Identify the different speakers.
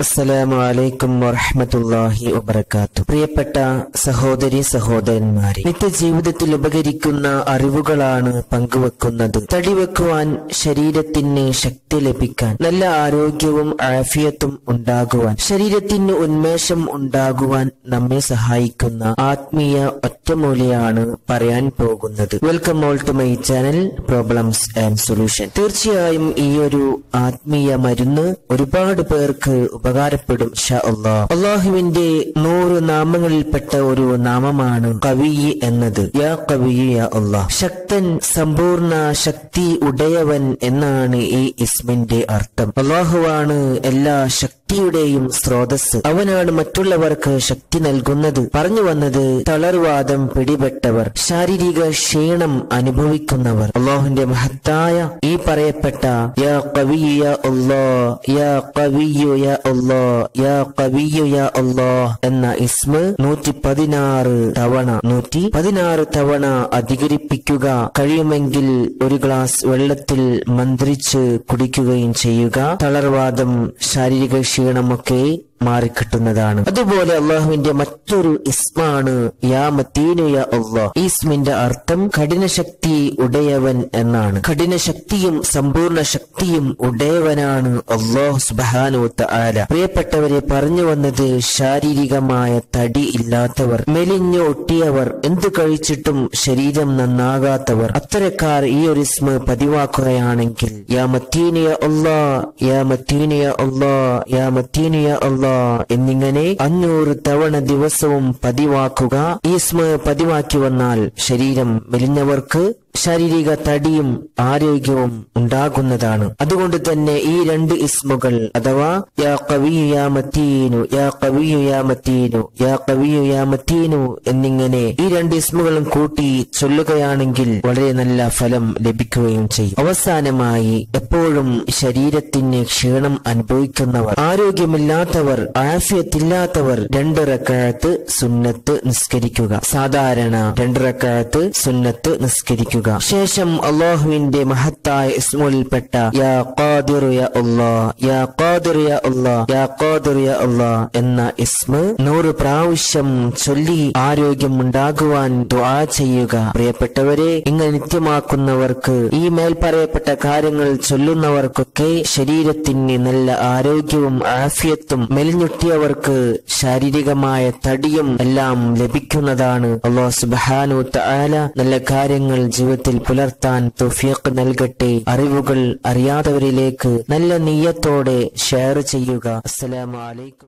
Speaker 1: അസ്സലാമു അലൈക്കും വറഹ്മത്തുള്ളാഹി വബറകാത്തു പ്രിയപ്പെട്ട സഹോദരി സഹോദരന്മാരെ നിത്യജീവിതത്തിൽ ഉപകരിക്കുന്ന അറിവുകളാണ് പങ്കുവെക്കുന്നത്. തടിവെക്കുവാൻ ശരീരത്തിന് ശക്തി ലഭിക്കാൻ നല്ല ആരോഗ്യവും ആഫിയത്തും ഉണ്ടാകുവാൻ ശരീരത്തിന് ഉന്മേഷം ഉണ്ടാകുവാൻ നമ്മെ സഹായിക്കുന്ന ആത്മീയ ഒറ്റമൂലിയാണ് പറയാൻ പോകുന്നത്. Welcome all to my channel problems and solution തീർച്ചയായും ഈ ഒരു ആത്മീയ മരുന്ന് ഒരുപാട് പേർക്ക് ഉപകാരപ്പെടും അള്ളാഹുവിന്റെ നൂറ് നാമങ്ങളിൽപ്പെട്ട ഒരു നാമമാണ് കവി എന്നത്. യാ കവി ശക്തൻ സമ്പൂർണ ശക്തി ഉടയവൻ എന്നാണ് ഈ ഇസ്മിന്റെ അർത്ഥം. അള്ളാഹുവാണ് എല്ലാ ശക്തിയുടെയും സ്രോതസ് അവനാണ് മറ്റുള്ളവർക്ക് ശക്തി നൽകുന്നത്. പറഞ്ഞു വന്നത് തളർവാദം പിടിപെട്ടവർ ശാരീരിക ക്ഷീണം അനുഭവിക്കുന്നവർ. അള്ളാഹുന്റെ മഹത്തായ ഈ പറയപ്പെട്ട യാ യാ യാ യാ യാ യാ എന്ന ഇസ്മ നൂറ്റി പതിനാറ് തവണ നൂറ്റി പതിനാറ് തവണ അധികരിപ്പിക്കുക. കഴിയുമെങ്കിൽ ഒരു ഗ്ലാസ് വെള്ളത്തിൽ മന്ത്രിച്ച് കുടിക്കുകയും ചെയ്യുക. തളർവാദം ശാരീരിക ക്ഷീണമൊക്കെ മാറിക്കിട്ടുന്നതാണ്. അതുപോലെ അള്ളാഹുവിന്റെ മറ്റൊരു ഇസ്മാണ് യാ മത്തീനു യാ അള്ളാഹ്. ഈ ഇസ്മിന്റെ അർത്ഥം കഠിനശക്തി ഉടയവൻ എന്നാണ്. കഠിന ശക്തിയും സമ്പൂർണ ശക്തിയും ഉടയവനാണ് അള്ളാഹു സുബാനുത്ത ആല പ്രിയപ്പെട്ടവരെ പറഞ്ഞു വന്നത് ശാരീരികമായ തടി ഇല്ലാത്തവർ മെലിഞ്ഞു ഒട്ടിയവർ എന്തു കഴിച്ചിട്ടും ശരീരം നന്നാകാത്തവർ. അത്തരക്കാർ ഈ ഒരു ഇസ്മ പതിവാക്കുകയാണെങ്കിൽ യാ മത്തീനിയ അള്ളാ യാ മത്തീനിയ അള്ളാ യാ എന്നിങ്ങനെ അഞ്ഞൂറ് തവണ ദിവസവും പതിവാക്കുക. ഈ സ്മ പതിവാക്കി വന്നാൽ ശരീരം മെലിഞ്ഞവർക്ക് ശാരീരിക തടിയും ആരോഗ്യവും ഉണ്ടാകുന്നതാണ്. അതുകൊണ്ട് തന്നെ ഈ രണ്ട് ഇസ്മുകൾ അഥവാ യാ കവിയു യാ മത്തീനു യാ കവിയു യാ മത്തീനു യാ കവിയു യാ മത്തീനു എന്നിങ്ങനെ ഈ രണ്ട് ഇസ്മുകളും കൂട്ടി ചൊല്ലുകയാണെങ്കിൽ വളരെ നല്ല ഫലം ലഭിക്കുകയും ചെയ്യും. അവസാനമായി എപ്പോഴും ശരീരത്തിന് ക്ഷീണം അനുഭവിക്കുന്നവർ ആരോഗ്യമില്ലാത്തവർ ആഫിയത്തില്ലാത്തവർ രണ്ട് റക്കാഴത്ത് സുന്നത്ത് നിസ്കരിക്കുക. സാധാരണ രണ്ട് റക്കാഴത്ത് സുന്നത്ത് നിസ്കരിക്കുക. ശേഷം അള്ളാഹുവിന്റെ മഹത്തായ ഇസ്മുലിൽപ്പെട്ട യാ യാ യാ എന്ന ഇസ്മ നൂറ് പ്രാവശ്യം ചൊല്ലി ആരോഗ്യം ഉണ്ടാകുവാൻ ദുആ ചെയ്യുക. പ്രിയപ്പെട്ടവരെ ഇങ്ങനെ നിത്യമാക്കുന്നവർക്ക് ഈ മേൽപ്പറയപ്പെട്ട കാര്യങ്ങൾ ചൊല്ലുന്നവർക്കൊക്കെ ശരീരത്തിന് നല്ല ആരോഗ്യവും ആഫിയത്തും മെലിഞ്ഞുട്ടിയവർക്ക് ശാരീരികമായ തടിയും എല്ലാം ലഭിക്കുന്നതാണ്. അള്ളാഹു സുബാനു തആല നല്ല കാര്യങ്ങൾ ജീവിതത്തിൽ പുലർത്താൻ തൗഫീഖ് നൽകട്ടെ. അറിവുകൾ അറിയാത്തവരിലേക്ക് നല്ല നീയത്തോടെ ഷെയർ ചെയ്യുക. അസ്സലാമു അലൈക്കും.